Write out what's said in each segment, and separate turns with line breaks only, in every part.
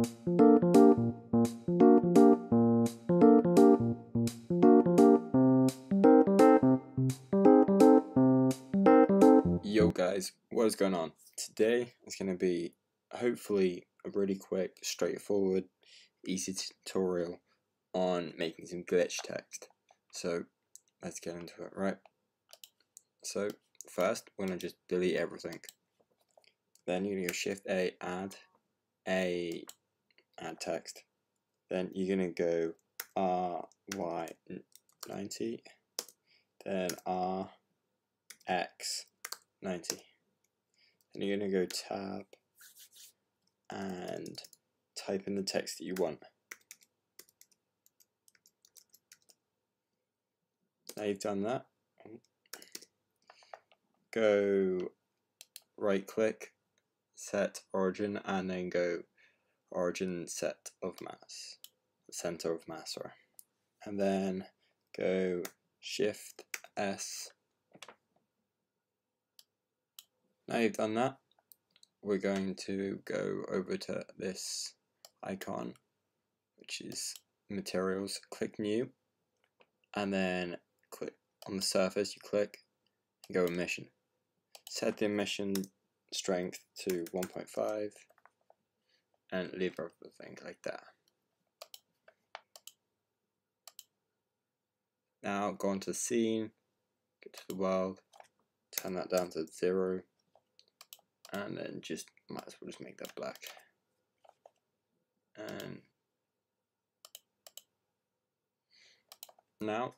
Yo guys, what is going on? Today is going to be hopefully a really quick, straightforward, easy tutorial on making some glitch text. So let's get into it, right? So first, we're going to just delete everything. Then you're going to Shift A, add a add text. Then you're going to go R Y 90. Then R X 90. Then you're going to go tab and type in the text that you want. Now you've done that, go right click, set origin, and then go origin set of mass, center of mass, sorry. And then go shift S Now you've done that, we're going to go over to this icon, which is materials, click new, and then click on the surface, you click, go emission. Set the emission strength to 1.5 and leave everything like that. Now go the scene, get to the world, turn that down to zero, and then just might as well just make that black and now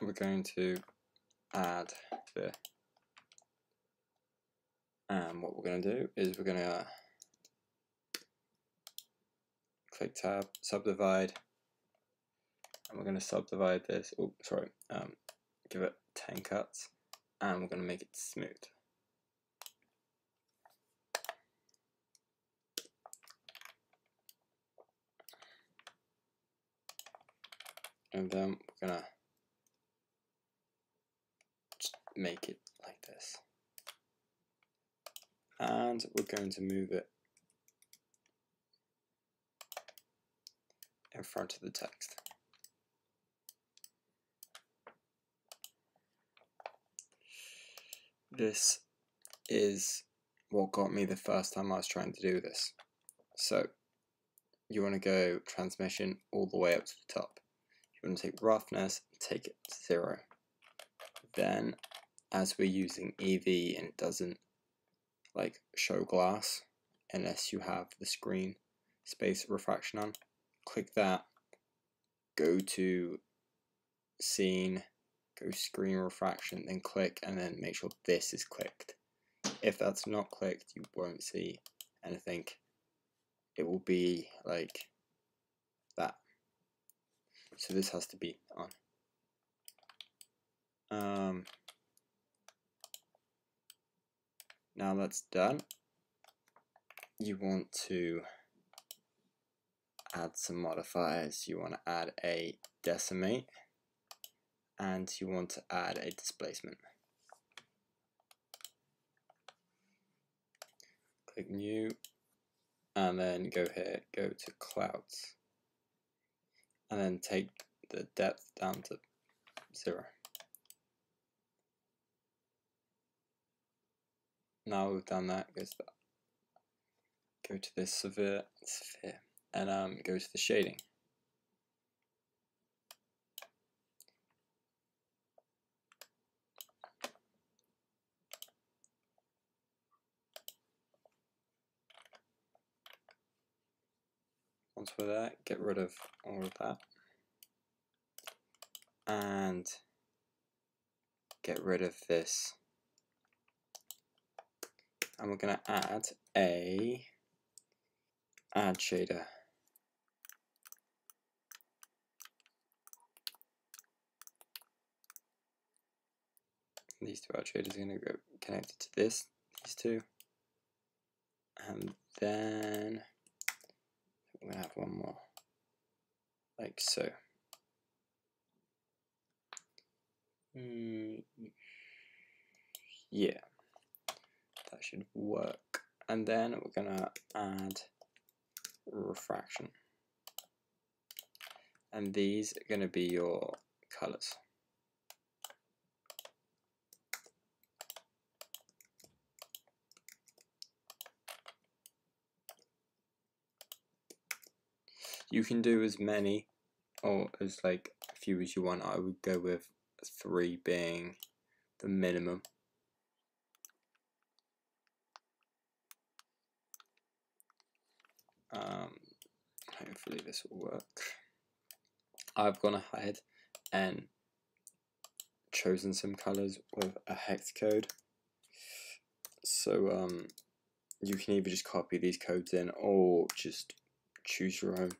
we're going to add the and what we're going to do is we're going to click tab subdivide. And we're going to subdivide this oh sorry um, give it 10 cuts and we're going to make it smooth. And then we're gonna make it like this. And we're going to move it in front of the text. This is what got me the first time I was trying to do this. So you want to go transmission all the way up to the top. You want to take roughness, take it to zero. Then, as we're using Eevee and it doesn't like show glass unless you have the screen space refraction on, click that, go to scene, go screen refraction, then click and then make sure this is clicked. If that's not clicked, you won't see anything. It will be like that. So this has to be on. Um, now that's done. You want to add some modifiers. You want to add a decimate and you want to add a displacement. Click new and then go here, go to clouds and then take the depth down to zero. Now we've done that, go to, go to this sphere, sphere and um, go to the shading. Once we're there, get rid of all of that. And get rid of this. And we're going to add a add shader. These two shaders are going to go connected to this, these two. And then we're going to have one more, like so. Mm, yeah, that should work. and then we're going to add refraction and these are going to be your colors you can do as many or as like few as you want I would go with three being the minimum Um, hopefully this will work. I've gone ahead and chosen some colors with a hex code. So um, you can either just copy these codes in or just choose your own.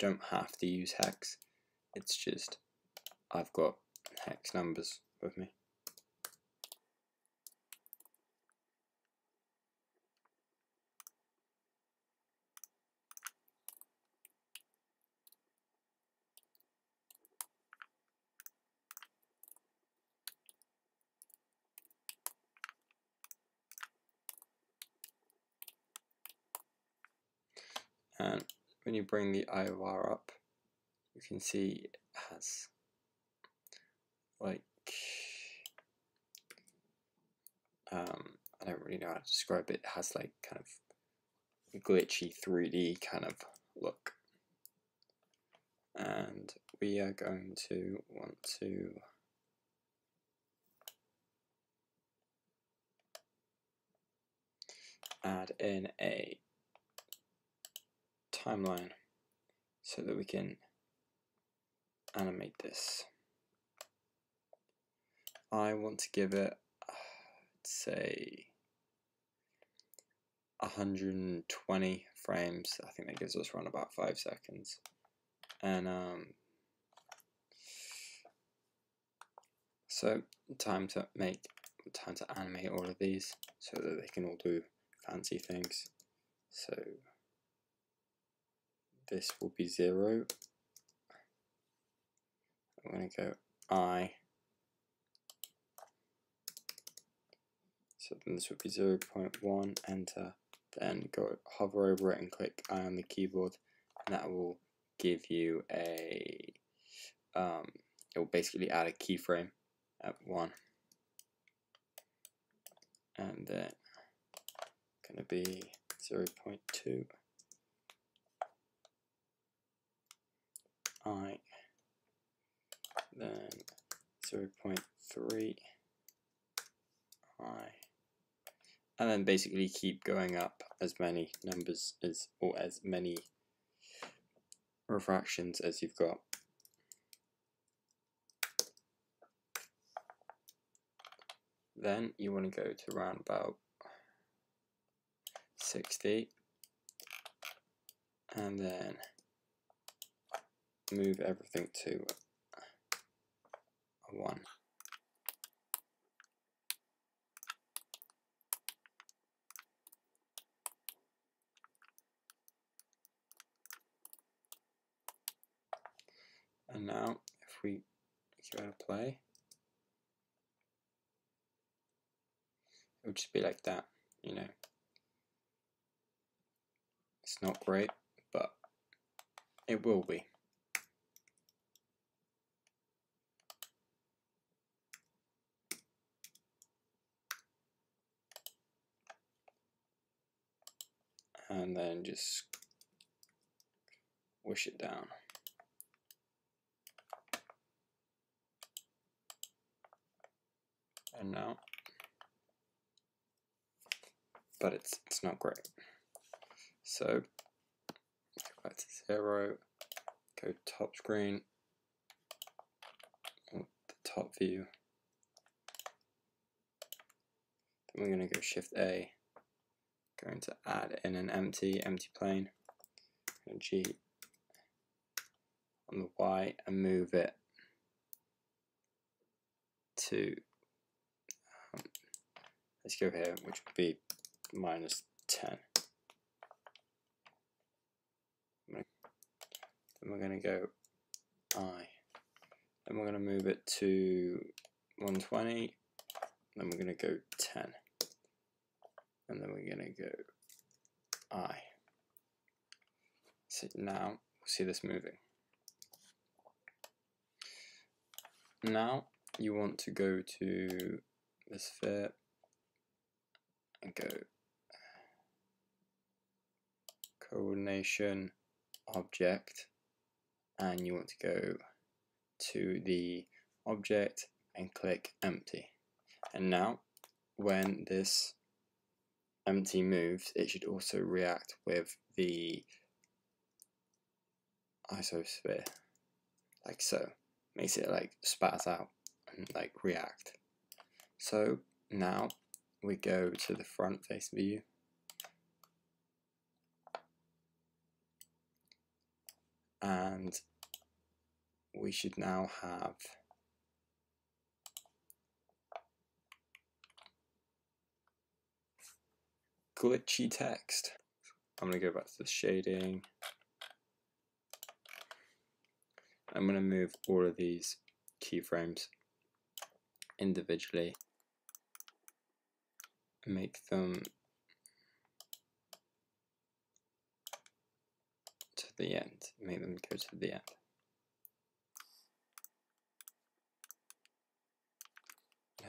Don't have to use hex. It's just I've got hex numbers with me. and when you bring the IOR up you can see it has like um, I don't really know how to describe it. It has like kind of glitchy 3D kind of look. And we are going to want to add in a timeline so that we can animate this. I want to give it, say, 120 frames. I think that gives us around about 5 seconds. And um, so time to make, time to animate all of these so that they can all do fancy things. So this will be 0. I'm going to go I. So then this would be 0 0.1, enter, then go hover over it and click I on the keyboard, and that will give you a, um, it will basically add a keyframe at 1. And then going to be 0 0.2. I then 0 0.3 I and then basically keep going up as many numbers as or as many refractions as you've got. Then you want to go to around about 60 and then move everything to a 1. And now if we give it a play, it would just be like that, you know. It's not great, but it will be. And then just wish it down. And now, but it's it's not great. So go back to zero, go top screen, the top view. Then we're going to go Shift A going to add in an empty, empty plane, G on the Y and move it to, um, let's go here, which would be minus 10. Then we're going to go I. Then we're going to move it to 120. Then we're going to go 10 and then we're going to go I. So now we'll see this moving. Now you want to go to the sphere and go coordination object and you want to go to the object and click empty and now when this empty moves it should also react with the icosphere. Like so makes it like spat out and like react. So now we go to the front face view. And we should now have glitchy text. I'm going to go back to the shading. I'm going to move all of these keyframes individually make them to the end, make them go to the end.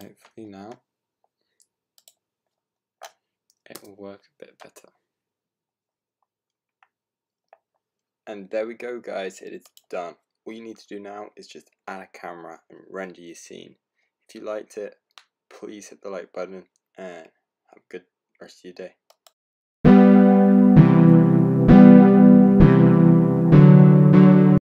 Hopefully now it will work a bit better. And there we go guys, it is done. All you need to do now is just add a camera and render your scene. If you liked it, please hit the like button and have a good rest of your day.